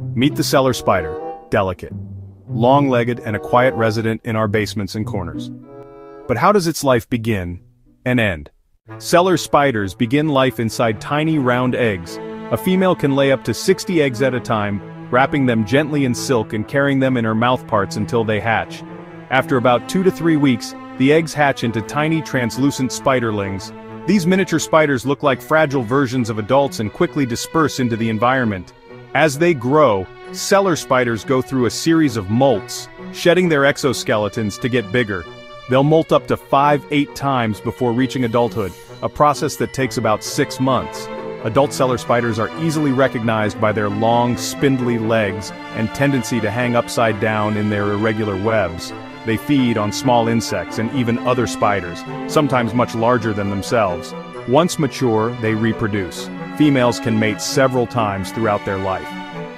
Meet the cellar spider, delicate. Long-legged and a quiet resident in our basements and corners. But how does its life begin and end? Cellar spiders begin life inside tiny round eggs. A female can lay up to 60 eggs at a time, wrapping them gently in silk and carrying them in her mouthparts until they hatch. After about two to three weeks, the eggs hatch into tiny translucent spiderlings. These miniature spiders look like fragile versions of adults and quickly disperse into the environment. As they grow, cellar spiders go through a series of molts, shedding their exoskeletons to get bigger. They'll molt up to 5-8 times before reaching adulthood, a process that takes about 6 months. Adult cellar spiders are easily recognized by their long, spindly legs and tendency to hang upside down in their irregular webs. They feed on small insects and even other spiders, sometimes much larger than themselves. Once mature, they reproduce. Females can mate several times throughout their life.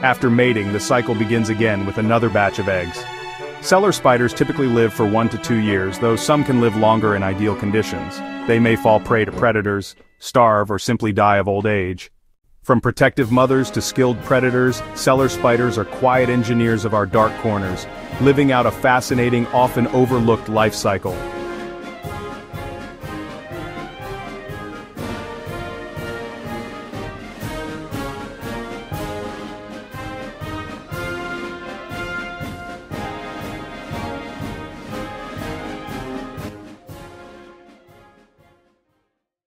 After mating, the cycle begins again with another batch of eggs. Cellar spiders typically live for one to two years, though some can live longer in ideal conditions. They may fall prey to predators, starve, or simply die of old age. From protective mothers to skilled predators, cellar spiders are quiet engineers of our dark corners, living out a fascinating, often overlooked life cycle.